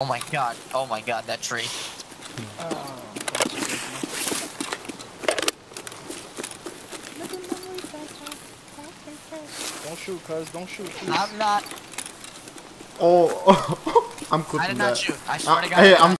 Oh my god. Oh my god, that tree. Don't shoot, cuz. Don't shoot. I'm not. Oh, I'm cooking I did not that. shoot. I swear Uh, to God. hey, I'm.